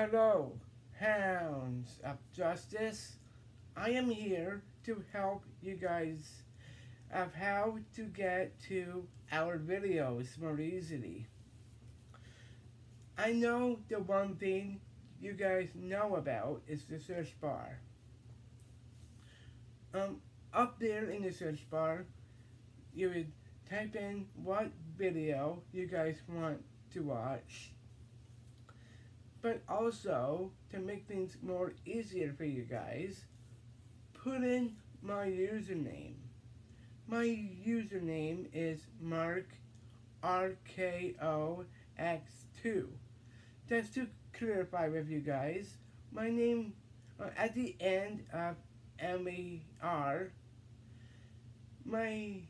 Hello, hounds of justice. I am here to help you guys of how to get to our videos more easily. I know the one thing you guys know about is the search bar. Um, up there in the search bar, you would type in what video you guys want to watch. But also, to make things more easier for you guys, put in my username. My username is Marc RKOX2. Just to clarify with you guys, my name uh, at the end of M-E-R, my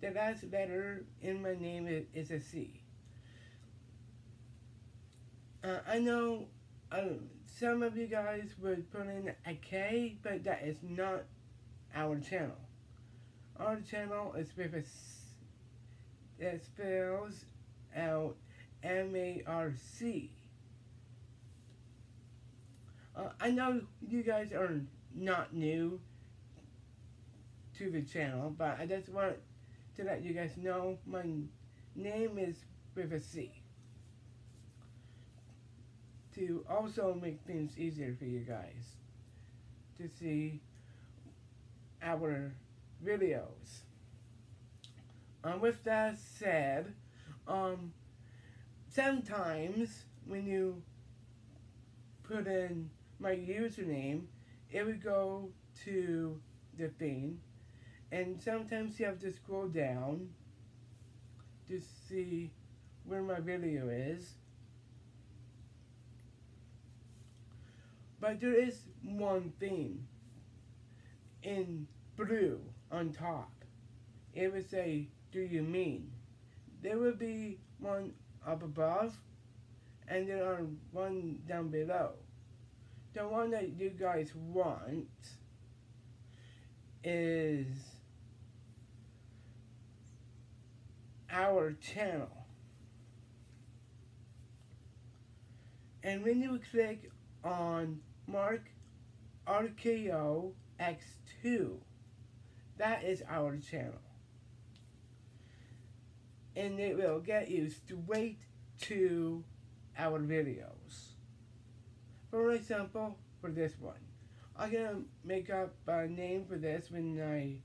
the last letter in my name is, is a C. Uh, I know some of you guys would put in a K, but that is not our channel. Our channel is with a that spells out M-A-R-C. Uh, I know you guys are not new to the channel, but I just want to let you guys know my name is with a C. To also make things easier for you guys to see our videos. Um, with that said, um, sometimes when you put in my username, it would go to the thing and sometimes you have to scroll down to see where my video is. But there is one thing in blue on top. It would say, do you mean? There would be one up above and there are one down below. The one that you guys want is our channel. And when you click on Marc RKO X2, that is our channel. And it will get you straight to our videos. For example, for this one, I'm gonna make up a name for this when I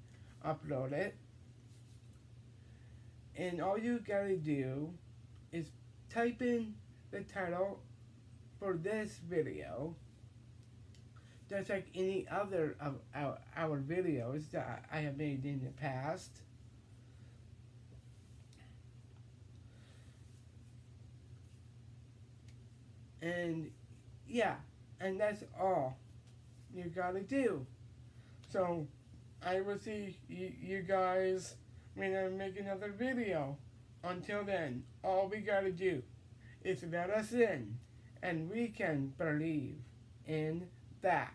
upload it. And all you gotta do is type in the title for this video just like any other of our, our videos that I have made in the past. And yeah, and that's all you gotta do. So I will see you guys when I make another video. Until then, all we gotta do is let us in, and we can believe in that.